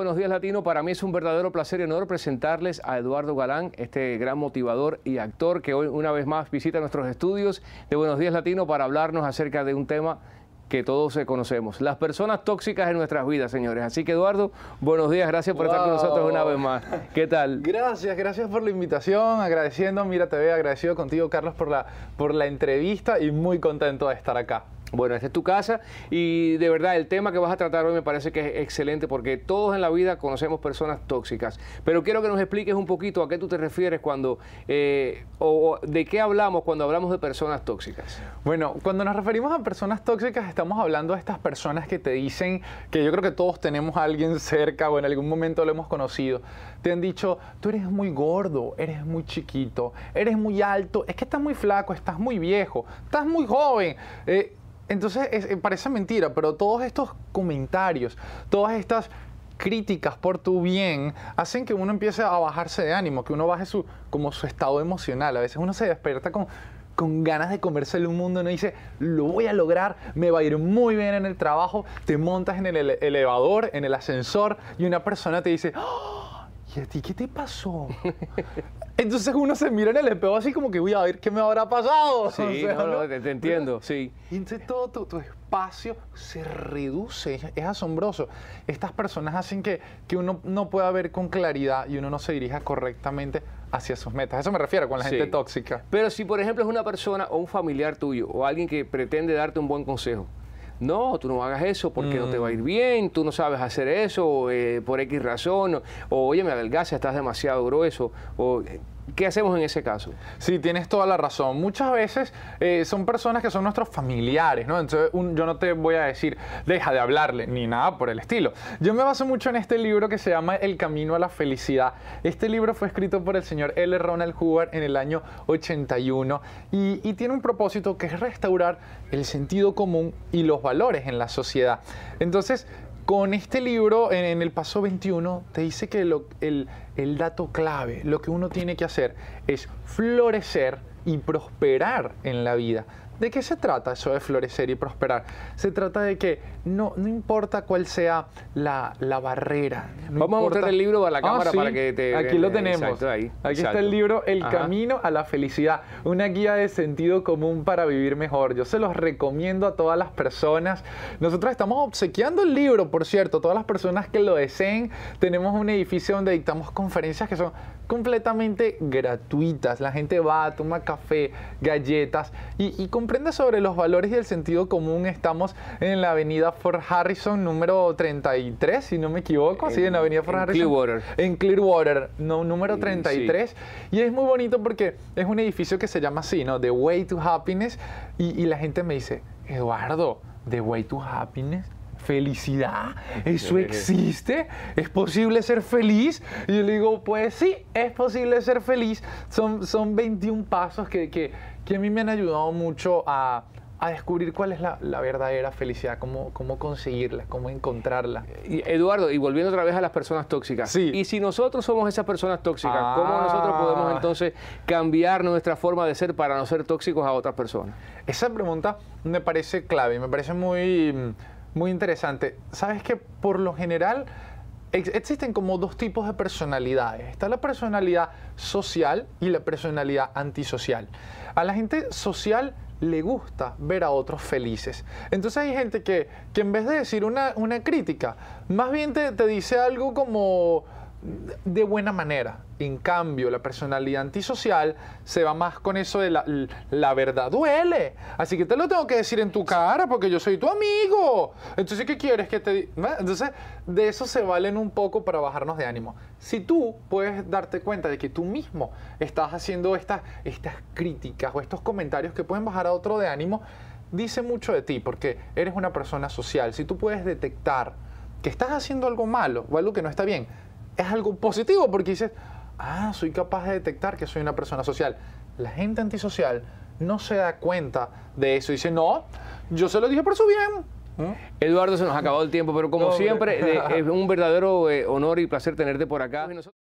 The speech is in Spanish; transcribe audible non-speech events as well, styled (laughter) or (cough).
Buenos días Latino, para mí es un verdadero placer y honor presentarles a Eduardo Galán, este gran motivador y actor que hoy una vez más visita nuestros estudios de Buenos días Latino para hablarnos acerca de un tema que todos conocemos, las personas tóxicas en nuestras vidas, señores. Así que Eduardo, buenos días, gracias por estar con nosotros una vez más. ¿Qué tal? Gracias, gracias por la invitación, agradeciendo, mira TV, agradecido contigo Carlos por la, por la entrevista y muy contento de estar acá. Bueno, esta es tu casa y de verdad el tema que vas a tratar hoy me parece que es excelente porque todos en la vida conocemos personas tóxicas. Pero quiero que nos expliques un poquito a qué tú te refieres cuando, eh, o, de qué hablamos cuando hablamos de personas tóxicas. Bueno, cuando nos referimos a personas tóxicas estamos hablando de estas personas que te dicen que yo creo que todos tenemos a alguien cerca o en algún momento lo hemos conocido. Te han dicho, tú eres muy gordo, eres muy chiquito, eres muy alto, es que estás muy flaco, estás muy viejo, estás muy joven. Eh, entonces, eh, parece mentira, pero todos estos comentarios, todas estas críticas por tu bien hacen que uno empiece a bajarse de ánimo, que uno baje su, como su estado emocional. A veces uno se despierta con, con ganas de comerse el mundo, uno dice, lo voy a lograr, me va a ir muy bien en el trabajo, te montas en el elevador, en el ascensor y una persona te dice, ¡Oh! ¿Y a ti qué te pasó? (laughs) Entonces uno se mira en el espejo así como que voy a ver qué me habrá pasado. (laughs) Sí, no, te, entiendo, sí. Y entonces todo tu, espacio se reduce, es, asombroso. Estas personas hacen que, que uno no pueda ver con claridad y uno no se dirija correctamente hacia sus metas. A eso me refiero con la gente tóxica. Pero si por ejemplo es una persona o un familiar tuyo o alguien que pretende darte un buen consejo, no, tú no hagas eso porque no te va a ir mm. bien, tú no sabes hacer eso eh, por X razón, o, oye, me adelgaza, estás demasiado grueso, o ¿Qué hacemos en ese caso? Sí, tienes toda la razón. Muchas veces eh, son personas que son nuestros familiares, ¿no? Entonces yo no te voy a decir, deja de hablarle, ni nada por el estilo. Yo me baso mucho en este libro que se llama El Camino a la Felicidad. Este libro fue escrito por el señor L. Ronald Hoover en el año 81 y, y tiene un propósito que es restaurar el sentido común y los valores en la sociedad. Entonces, con este libro, en, el paso 21, te dice que el, dato clave, lo que uno tiene que hacer es florecer y prosperar en la vida. ¿De qué se trata eso de florecer y prosperar? Se trata de que no, no importa cuál sea la, barrera. Vamos a mostrar el libro a la ah, cámara para que te... Aquí lo tenemos. ahí. Aquí está el libro El Camino a la Felicidad, una guía de sentido común para vivir mejor. Yo se los recomiendo a todas las personas. Nosotros estamos obsequiando el libro, por cierto, todas las personas que lo deseen. Tenemos un edificio donde dictamos conferencias que son completamente gratuitas. La gente va, toma café, galletas y, y comprende sobre los valores y el sentido común. Estamos en la avenida Fort Harrison, número 33, si no me equivoco. En, sí, en la avenida Fort Harrison. Clearwater. En Clearwater, no, número 33. Y es muy bonito porque es un edificio que se llama así, ¿no? The Way to Happiness. Y, y la gente me dice, Eduardo, The Way to Happiness felicidad. ¿Eso existe? ¿Es posible ser feliz? Y yo le digo, pues sí, es posible ser feliz. Son, son 21 pasos que, que, que a mí me han ayudado mucho a, a descubrir cuál es la, la, verdadera felicidad, cómo, cómo conseguirla, cómo encontrarla. Eduardo, y volviendo otra vez a las personas tóxicas. Sí. Y si nosotros somos esas personas tóxicas, ¿cómo nosotros podemos ah. entonces cambiar nuestra forma de ser para no ser tóxicos a otras personas? Esa pregunta me parece clave, me parece muy muy interesante. Sabes que por lo general existen como dos tipos de personalidades. Está la personalidad social y la personalidad antisocial. A la gente social le gusta ver a otros felices. Entonces hay gente que, que en vez de decir una, una crítica, más bien te, te dice algo como de buena manera. En cambio, la personalidad antisocial se va más con eso de la, verdad duele. Así que te lo tengo que decir en tu cara porque yo soy tu amigo. Entonces, ¿qué quieres que te Entonces, de eso se valen un poco para bajarnos de ánimo. Si tú puedes darte cuenta de que tú mismo estás haciendo estas, estas críticas o estos comentarios que pueden bajar a otro de ánimo, dice mucho de ti porque eres una persona social. Si tú puedes detectar que estás haciendo algo malo o algo que no está bien, es algo positivo porque dices, ah, soy capaz de detectar que soy una persona social. La gente antisocial no se da cuenta de eso. Dice, no, yo se lo dije por su bien. ¿Mm? Eduardo, se nos ha acabado el tiempo, pero como siempre, (laughs) es un verdadero eh, honor y placer tenerte por acá.